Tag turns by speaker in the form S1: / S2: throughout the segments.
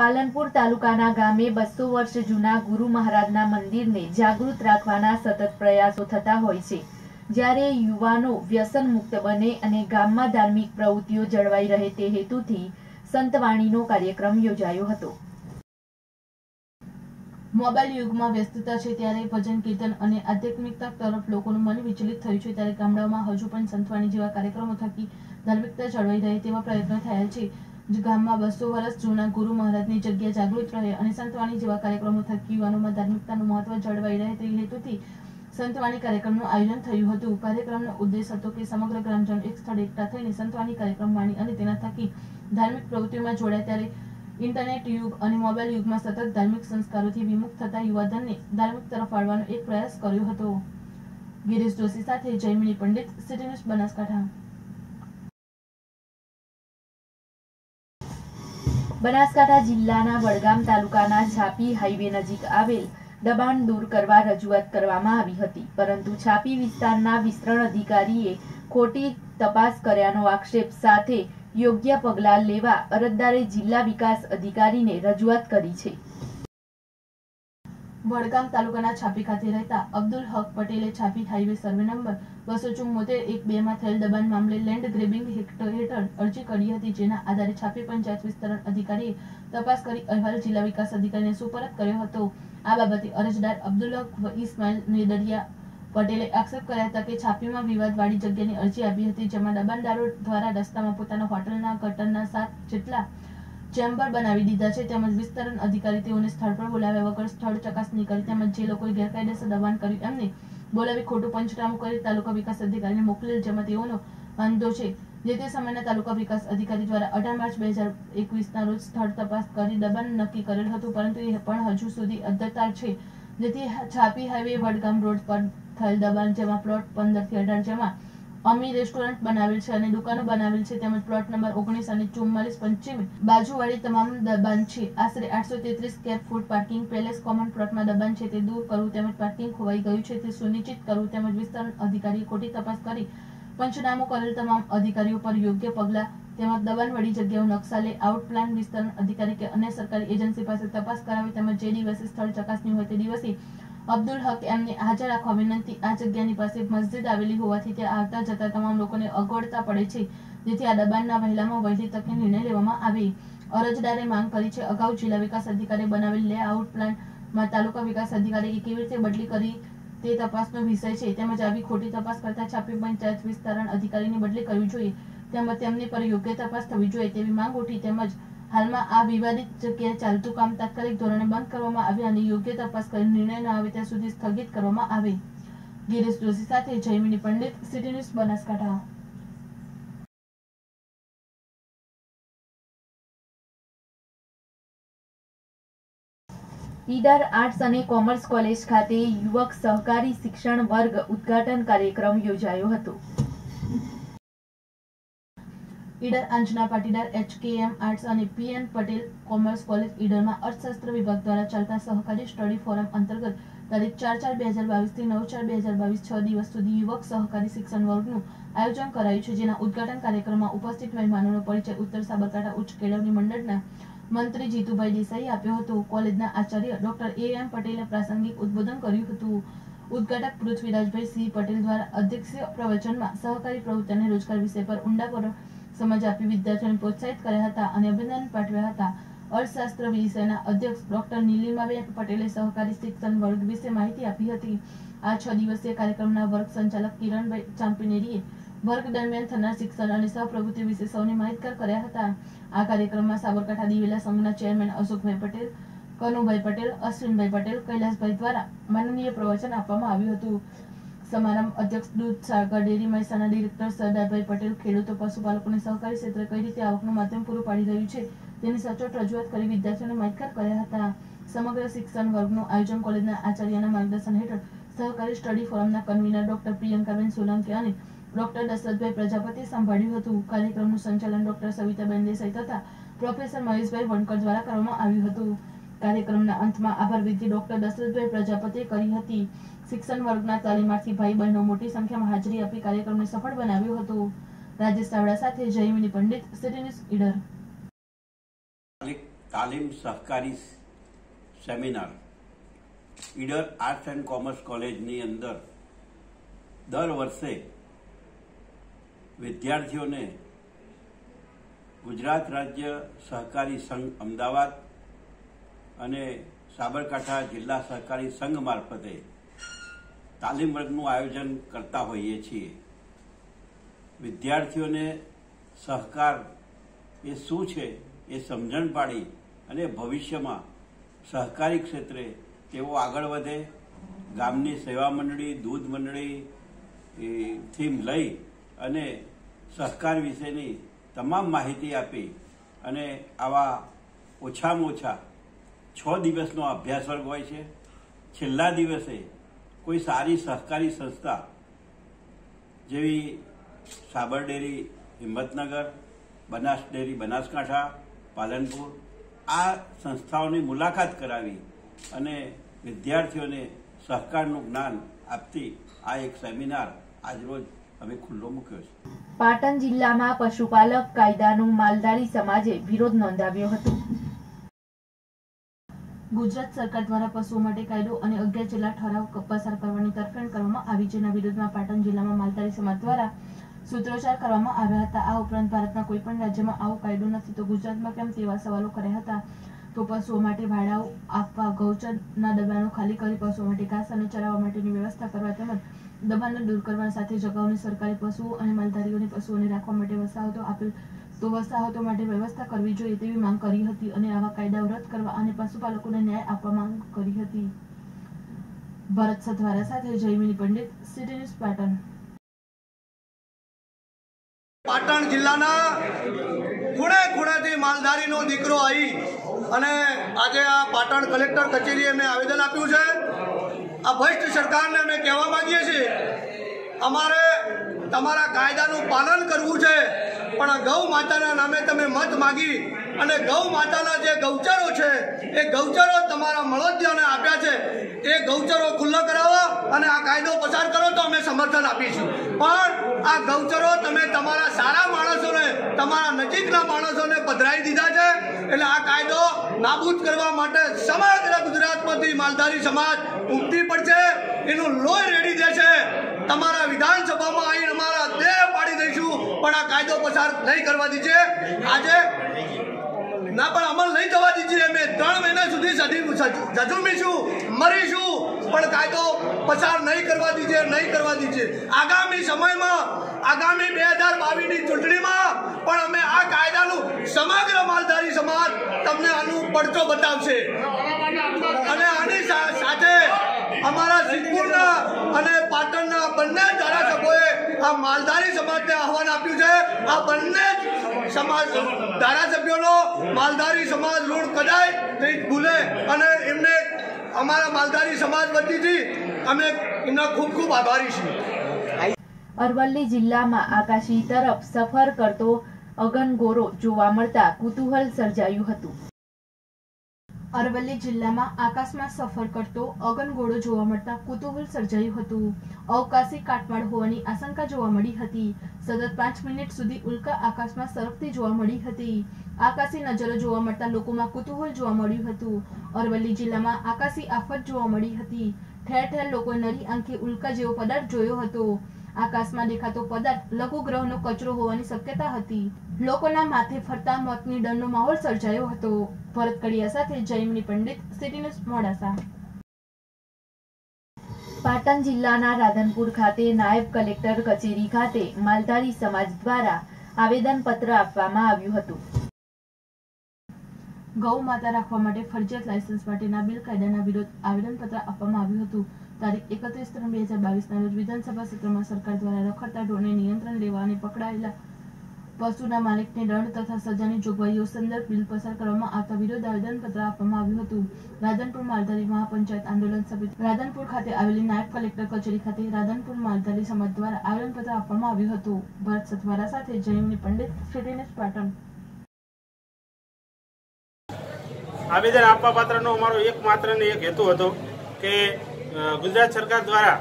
S1: પાલનપુર તાલુકાના ગામે બસો વર્ષ જૂના ગુરુ મહારાજના મંદિરને જાગૃત રાખવાના સતત પ્રયાસો થતા હોય છે. જ્યારે યુવાનો વ્યસન મુક્ત બને અને ગામમાં ધાર્મિક પ્રવૃત્તિઓ જળવાઈ રહે તે હેતુથી સંતવાણીનો કાર્યક્રમ યોજાયો હતો.
S2: મોબાઈલ યુગમાં વ્યસ્તતા છે ત્યારે ભજન, કીર્તન અને આધ્યાત્મિકતા તરફ લોકોનું મન વિચલિત થયું છે ત્યારે ગામડાઓમાં હજુ પણ સંતવાણી જેવા કાર્યક્રમો થકી ધાર્મિકતા જળવાઈ રહે તેવા પ્રયત્નો થયા છે. ગામમાં બસો વર્ષ જૂના ગુરુ મહારાજની જગ્યા જાગૃત રહે અને સંતવાણી જેવા કાર્યક્રમો થકી યુવાનોમાં ધાર્મિકતાનું મહત્વ જળવાઈ રહે તે હેતુથી સંતવાણી કાર્યક્રમનું આયોજન થયું હતું. કાર્યક્રમનો ઉદ્દેશ હતો કે સમગ્ર ગ્રામજનો એક સ્થળે એકઠા થઈને સંતવાણી કાર્યક્રમ માણી અને તેના થકી ધાર્મિક પ્રવૃત્તિઓમાં જોડાય ત્યારે ઇન્ટરનેટ યુગ અને મોબાઈલ યુગમાં સતત ધાર્મિક સંસ્કારોથી વિમુખ થતા યુવાધનને ધાર્મિક તરફ વાળવાનો એક પ્રયાસ કર્યો હતો. ગિરીશ જોશી સાથે જયમિની પંડિત સિટી ન્યૂઝ બનાસકાંઠા.
S1: બનાસકાંઠા જિલ્લાના વડગામ તાલુકાના છાપી હાઈવે નજીક આવેલ દબાણ દૂર કરવા રજૂઆત કરવામાં આવી હતી. પરંતુ છાપી વિસ્તારના વિસ્તરણ અધિકારીએ ખોટી તપાસ કર્યાનો આક્ષેપ સાથે યોગ્ય પગલાં લેવા અરજદારે જિલ્લા વિકાસ અધિકારીને રજૂઆત કરી છે.
S2: વડગામ તાલુકાના છાપી ખાતે રહેતા અબ્દુલ હક પટેલે છાપી હાઈવે સર્વે નંબર બસો ચુમ્મોતેર એક બે માં થયેલ દબાણ મામલે લેન્ડ ગ્રેબિંગ હેઠળ અરજી કરી હતી. જેના આધારે છાપી પંચાયત વિસ્તરણ અધિકારીએ તપાસ કરી અહેવાલ જિલ્લા વિકાસ અધિકારીને સુપરત કર્યો હતો. આ બાબતે અરજદાર અબ્દુલ હક ઇસ્માઇલ નેદરિયા પટેલે આક્ષેપ કર્યા હતા કે છાપીમાં વિવાદવાળી જગ્યાની અરજી આપી હતી, જેમાં દબાણદારો દ્વારા રસ્તામાં પોતાના હોટલના ગટરના સાત જેટલા ચેમ્બર બનાવી દીધા છે. તેમજ વિસ્તરણ અધિકારી તેઓને સ્થળ પર બોલાવ્યા વગર સ્થળ ચકાસણી કરી તેમજ જે લોકોએ ગેરકાયદેસર દબાણ કર્યું, એમને બોલાવી ખોટું પંચનામું કરી તાલુકા વિકાસ અધિકારીને મોકલેલ, જેમાં તેઓનો વાંધો છે. જે તે સમયના તાલુકા વિકાસ અધિકારી દ્વારા અઢાર માર્ચ બે હજાર એકવીસના રોજ સ્થળ તપાસ કરી દબાણ નક્કી કરેલ હતું, પરંતુ એ પણ હજુ સુધી અદ્ધતાર છે. જેથી છાપી હાઈવે વડગામ રોડ પર થયેલ દબાણ, જેમાં પ્લોટ પંદરથી અઢાર જેમાં અમી રેસ્ટોરન્ટ બનાવેલ છે અને દુકાનો બનાવેલ છે. તેમજ પ્લોટ નંબર ઓગણીસ અને ચુમ્માલીસ પંચમી બાજુવાળી તમામ દબાણ છે. આશરે આઠસો તેત્રીસ square feet parking palace common પ્લોટમાં દબાણ છે. તે દૂર કરવું તેમજ પાર્કિંગ ખોવાઈ ગયું છે. તે સુનિશ્ચિત કરવું તેમજ વિસ્તરણ અધિકારીએ ખોટી તપાસ કરી પંચનામું કરેલ તમામ અધિકારીઓ પર યોગ્ય પગલાં તેમજ દબાણ વાળી જગ્યાઓ નકશા લે આઉટ પ્લાન વિસ્તરણ અધિકારી કે અન્ય સરકારી એજન્સી પાસે તપાસ કરાવી તેમજ જે દિવસે સ્થળ ચકાસણી હોય તે દિવસે અબ્દુલ હક એમને હાજર રાખવા વિનંતી. આ જગ્યાની પાસે મસ્જિદ આવેલી હોવાથી ત્યાં આવતા જતા તમામ લોકોને અગવડતા પડે છે, જેથી આ દબાણના વહેલામાં વહેલી તકે નિર્ણય લેવામાં આવે. અરજદારે માંગ કરી છે, અગાઉ જિલ્લા વિકાસ અધિકારી બનાવેલ લેઆઉટ પ્લાનમાં તાલુકા વિકાસ અધિકારી કેવી રીતે બદલી કરી તે તપાસનો વિષય છે, તેમજ આવી ખોટી તપાસ કરતા છાપી પંચાયત વિસ્તરણ અધિકારીની બદલી કરવી જોઈએ, તેમજ તેમની પર યોગ્ય તપાસ થવી જોઈએ તેવી માંગ ઉઠી તેમજ હાલમાં આ વિવાદિત જગ્યાએ ચાલતું કામ તાત્કાલિક ધોરણે બંધ કરવામાં આવે અને યોગ્ય તપાસ કરી નિર્ણય ન આવે ત્યાં સુધી સ્થગિત કરવામાં આવે. ગિરીશ જોશી સાથે Jaymini Pandit, city news, Banaskantha.
S1: Idar arts અને કોમર્સ કોલેજ ખાતે યુવક સહકારી શિક્ષણ વર્ગ ઉદ્ઘાટન કાર્યક્રમ યોજાયો હતો.
S2: ઈડર અંજના પાટીદાર એચકેએમ આર્ટ્સ અને પીએન પટેલ કોમર્સ કોલેજ ઈડરમાં અર્થશાસ્ત્ર વિભાગ દ્વારા ચાલતા સહકારી સ્ટડી ફોરમ અંતર્ગત તારીખ ચાર ચાર બે હજાર બાવીસથી નવ ચાર બે હજાર બાવીસ છ દિવસ સુધી યુવક સહકારી શિક્ષણ વર્ગનું આયોજન કરાયું છે, જેના ઉદ્ઘાટન કાર્યક્રમમાં ઉપસ્થિત મહેમાનોનો પરિચય ઉત્તર સાબરકાંઠા ઉચ્ચ કેળવણી મંડળના મંત્રી જીતુભાઈ દેસાઈ આપ્યો હતો. કોલેજના આચાર્ય ડોક્ટર એ એમ પટેલે પ્રાસંગિક ઉદ્બોધન કર્યું હતું. ઉદ્ઘાટક પૃથ્વીરાજભાઈ સિંહ પટેલ દ્વારા અધ્યક્ષીય પ્રવચનમાં સહકારી પ્રવૃત્તિ અને રોજગાર વિષય પર ઊંડા સમજ આપી વિદ્યાર્થીઓને પ્રોત્સાહિત કર્યા હતા અને અભિનંદન પાઠવ્યા હતા. અર્થશાસ્ત્ર વિષયના અધ્યક્ષ ડોક્ટર નીલિમાબેન પટેલે સહકારી શિક્ષણ વર્ગ વિશે માહિતી આપી હતી. આ છ દિવસીય કાર્યક્રમના વર્ગ સંચાલક કિરણભાઈ ચાંપીનેરીએ વર્ગ દરમિયાન થનાર શિક્ષણ અને સહપ્રવૃત્તિ વિશે સૌને માહિતગાર કર્યા હતા. આ કાર્યક્રમમાં સાબરકાંઠા દિવેલા સંઘના ચેરમેન અશોકભાઈ પટેલ, કનુભાઈ પટેલ, અશ્વિનભાઈ પટેલ, કૈલાસભાઈ દ્વારા માનનીય પ્રવચન આપવામાં આવ્યું હતું. સમારંભ અધ્યક્ષ દૂધ સાગર ડેરી મહેસાણા ડિરેક્ટર સરદારભાઈ પટેલ ખેડૂતો, પશુપાલકોને સહકારી ક્ષેત્રે કઈ રીતે આવકનું માધ્યમ પૂરું પાડી રહ્યું છે તેની સચોટ રજૂઆત કરી વિદ્યાર્થીઓને માહિતગાર કર્યા હતા. સમગ્ર શિક્ષણ વર્ગનું આયોજન કોલેજના આચાર્યના માર્ગદર્શન હેઠળ સહકારી સ્ટડી ફોરમના કન્વીનર ડોક્ટર પ્રિયંકાબેન સોલંકી અને ડોક્ટર દશરથભાઈ પ્રજાપતિ સંભાળ્યું હતું. કાર્યક્રમનું સંચાલન ડોક્ટર સવિતાબેન દેસાઈ તથા પ્રોફેસર મહેશભાઈ વણકર દ્વારા કરવામાં આવ્યું હતું. કાર્યક્રમના અંતમાં આભાર વિધિ ડોક્ટર દશરથભાઈ પ્રજાપતિએ કરી હતી. શિક્ષણ વર્ગના તાલીમાર્થી ભાઈ બહેનો મોટી સંખ્યામાં હાજરી આપી કાર્યક્રમને સફળ બનાવ્યો હતો. રાજેશ ચાવડા સાથે જયમિની પંડિત સિટી ઈડર.
S3: તાલીમ સહકારી seminar. Idar arts and commerce કોલેજની અંદર દર વર્ષે વિદ્યાર્થીઓને ગુજરાત રાજ્ય સહકારી સંઘ અમદાવાદ અને સાબરકાંઠા જિલ્લા સહકારી સંઘ મારફતે તાલીમ વર્ગનું આયોજન કરતા હોઈએ છીએ. વિદ્યાર્થીઓને સહકાર એ શું છે એ સમજણ પાડી અને ભવિષ્યમાં સહકારી ક્ષેત્રે તેઓ આગળ વધે. ગામની સેવા મંડળી દૂધ મંડળી એ થી લઈ અને સહકાર વિશેની તમામ માહિતી આપી અને આવા ઓછામાં ઓછા છ દિવસનો અભ્યાસ વર્ગ હોય છે. છેલ્લા દિવસે કોઈ સારી સહકારી સંસ્થા જેવી સાબર ડેરી, હિંમતનગર, બનાસ ડેરી, બનાસકાંઠા, પાલનપુર, આ સંસ્થાઓની મુલાકાત કરાવી અને વિદ્યાર્થીઓને સહકારનું જ્ઞાન આપતી આ એક સેમિનાર આજરોજ અમે ખુલ્લો મૂક્યો છે.
S1: પાટણ જિલ્લામાં પશુપાલક કાયદાનું માલધારી સમાજે વિરોધ નોંધાવ્યો હતો.
S2: ગુજરાત સરકાર દ્વારા પશુઓ માટે કાયદો અને અગિયાર જેટલા ઠરાવ પસાર કરવાની તરફેણ કરવામાં આવી, જેના વિરોધમાં પાટણ જિલ્લામાં માલધારી સમાજ દ્વારા સૂત્રોચ્ચાર કરવામાં આવ્યા હતા. આ ઉપરાંત ભારતના કોઈ પણ રાજ્યમાં આવો કાયદો નથી, તો ગુજરાતમાં કેમ તેવા સવાલો કર્યા હતા? તો પશુઓ માટે ભાડાઓ આપવા, ગૌચરના દબાણો ખાલી કરી પશુઓ માટે ઘાસ અને ચરાવવા માટેની વ્યવસ્થા કરવા તેમજ દબાણને દૂર કરવા સાથે જગાઓની સરકારી પશુઓ અને માલધારીઓની પશુઓને રાખવા માટે વસાહતો આપેલ તો વસાહતો માટે વ્યવસ્થા કરવી જોઈએ તેવી માંગ કરી હતી અને આવા કાયદાઓ રદ કરવા અને પશુપાલકોને ન્યાય આપવા માંગ કરી હતી. ભરત સથવારા સાથે જયમિની પંડિત, સિટી ન્યૂઝ પાટણ.
S4: પાટણ જિલ્લાના ખૂણે ખૂણેથી માલધારીનો દીકરો આવી અને આજે આ પાટણ કલેક્ટર કચેરીએ મેં આવેદન આપ્યું છે. આ ભ્રષ્ટ સરકારને અમે કહેવા માંગીએ છીએ, અમારે તમારા કાયદાનું પાલન કરવું છે. પણ ગૌ માતાના નામે તમે મત માગી અને ગૌ માતાના જે ગૌચરો છે, એ ગૌચરો તમારા મળતિયાને આપ્યા છે. એ ગૌચરો ખુલ્લો કરાવો અને આ કાયદો પસાર કરો તો અમે સમર્થન આપીશું. પણ આ ગૌચરો તમે તમારા સારા માણસોને, તમારા નજીકના માણસોને પધરાવી દીધા છે. એટલે આ કાયદો નાબૂદ કરવા માટે સમગ્ર ગુજરાતમાંથી માલધારી સમાજ ઉમટી પડશે. એનું લોહી રેડી દેશે. તમારા વિધાનસભામાં આવીને અમારા દેહ પાડી દઈશું, પણ આ કાયદો પસાર નહીં કરવા દીજે. આજે ના, પણ અમલ નહીં થવા દીજીએ અમે ત્રણ મહિના સુધી જજુમીશું, મરીશું, પણ કાયદો પસાર નહીં કરવા દીજે, નહીં કરવા દીજે. આગામી સમયમાં, આગામી બે હજાર બાવીસની ચૂંટણીમાં પણ અમે આ કાયદાનું સમગ્ર માલધારી સમાજ તમને આનું પડતો બતાવશે. અને આની સાથે અમારા સિદ્ધપુરના અને પાટણના બંને ધારાસભ્યોએ આ માલધારી સમાજને આહવાન આપ્યું છે. આ બંને સમાજ ધારાસભ્યોનો માલધારી સમાજ ઋણ કદાય નહીં ભૂલે અને એમને અમારા માલધારી સમાજ વતીથી અમે એમના ખૂબ ખૂબ આભારી છીએ.
S1: અરવલ્લી જિલ્લામાં આકાશી તરફ સફર કરતો અગનગોરો જોવા મળતા કુતૂહલ સર્જાયું હતું.
S2: અરવલ્લી જિલ્લામાં આકાશમાં સફર કરતો અગનગોળો જોવા મળતા કુતૂહલ સર્જાયું હતું. અવકાશી કાટમાળ હોવાની આશંકા જોવા મળી હતી. સતત પાંચ મિનિટ સુધી ઉલ્કા આકાશમાં સરકતી જોવા મળી હતી. આકાશી નજરો જોવા મળતા લોકોમાં કુતૂહલ જોવા મળ્યું હતું. અરવલ્લી જિલ્લામાં આકાશી આફત જોવા મળી હતી. ઠેર ઠેર લોકોએ નરી આંખે ઉલ્કા જેવો પદાર્થ જોયો હતો. આકાશમાં દેખાતો પદાર્થ લઘુગ્રહનો કચરો હોવાની શક્યતા હતી. લોકોના માથે ફરતા મોતની ડરનો માહોલ સર્જાયો હતો. ભરત કડિયા સાથે જયમની પંડિત સિટી મોડાસા.
S1: પાટણ જિલ્લાના રાધનપુર ખાતે નાયબ કલેક્ટર કચેરી ખાતે માલધારી સમાજ દ્વારા આવેદનપત્ર આપવામાં આવ્યું હતું.
S2: ગૌ માતા રાખવા માટે ફરજિયાત લાયસન્સ માટેના બિલ, કાયદાના વિરોધ આવેદનપત્ર આપવામાં આવ્યું હતું. તારીખ એકત્રીસ ત્રણ બે હજાર બાવીસના રોજ વિધાનસભા સત્રમાં સરકાર દ્વારા રખડતા ઢોરને નિયંત્રણ લેવા અને પકડાયેલા પશુના માલિકને દંડ તથા સજાની જોગવાઈઓ સંદર્ભ બિલ પસાર કરવામાં આવતા વિરોધ આવેદનપત્ર આપવામાં આવ્યું હતું. રાધનપુર માલધારી મહાપંચાયત આંદોલન સમિતિ રાધનપુર ખાતે આવેલી નાયબ કલેક્ટર કચેરી ખાતે રાધનપુર માલધારી સમાજ દ્વારા આવેદનપત્ર આપવામાં આવ્યું હતું. ભરત સથવારા સાથે જયમની પંડિત સિટી પાટણ.
S5: આવેદન આપવા પાત્રનો અમારો એકમાત્ર ને એક હેતુ હતો કે ગુજરાત સરકાર દ્વારા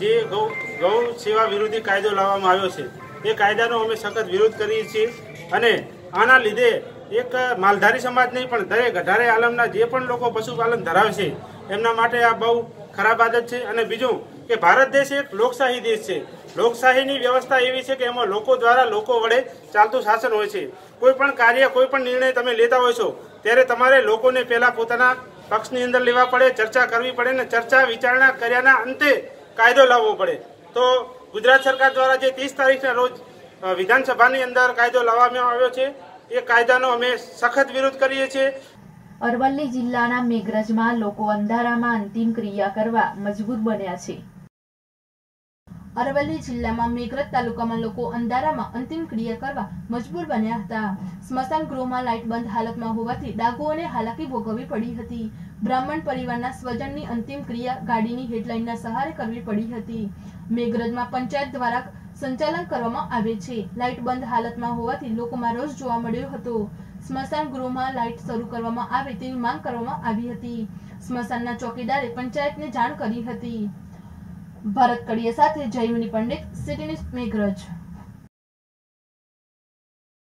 S5: જે ગૌ ગૌ સેવા વિરોધી કાયદો લાવવામાં આવ્યો છે, એ કાયદાનો અમે સખત વિરોધ કરીએ છીએ અને આના લીધે એક માલધારી સમાજ નહીં પણ દરેક અઢારે આલમના જે પણ લોકો પશુપાલન ધરાવે છે, એમના માટે આ બહુ ખરાબ આદત છે. અને બીજું કે ભારત દેશ એક લોકશાહી દેશ છે. લોકશાહીની વ્યવસ્થા એવી છે કે એમાં લોકો દ્વારા લોકો વડે ચાલતું શાસન હોય છે. કોઈ પણ કાર્ય, કોઈ પણ નિર્ણય તમે લેતા હોય છો, ત્યારે તમારે લોકોને પહેલાં પોતાના પક્ષની અંદર લેવા પડે, ચર્ચા કરવી પડે ને ચર્ચા વિચારણા કર્યાના અંતે કાયદો લાવવો પડે. તો ગુજરાત સરકાર દ્વારા જે ત્રીસ તારીખના રોજ વિધાનસભાની અંદર કાયદો લાવવામાં આવ્યો છે, એ કાયદાનો અમે સખત વિરોધ કરીએ છીએ.
S1: અરવલ્લી જિલ્લાના મેઘરજમાં લોકો અંધારામાં અંતિમ ક્રિયા કરવા મજબૂર બન્યા છે.
S2: અરવલ્લી જિલ્લામાં મેઘરજ તાલુકામાં લોકો અંધારામાં અંતિમ ક્રિયા કરવા મજબૂર બન્યા હતા. સ્મશાન ગૃહમાં લાઇટ બંધ હાલતમાં હોવાથી ડાકુઓને હાલાકી ભોગવવી પડી હતી. બ્રાહ્મણ પરિવારના સ્વજનની અંતિમ ક્રિયા ગાડીની હેડલાઇનના સહારે કરવી પડી હતી. મેઘરજમાં પંચાયત દ્વારા સંચાલન કરવામાં આવે છે. લાઇટ બંધ હાલતમાં હોવાથી લોકોમાં રોષ જોવા મળ્યો હતો. સ્મશાન ગૃહમાં લાઇટ શરૂ કરવામાં આવે તેવી માંગ કરવામાં આવી હતી. સ્મશાનના ચોકીદારે પંચાયતને જાણ કરી હતી. ભરત કડિયા સાથે જયમિની પંડિત સિટી ન્યૂઝ મેઘરજ.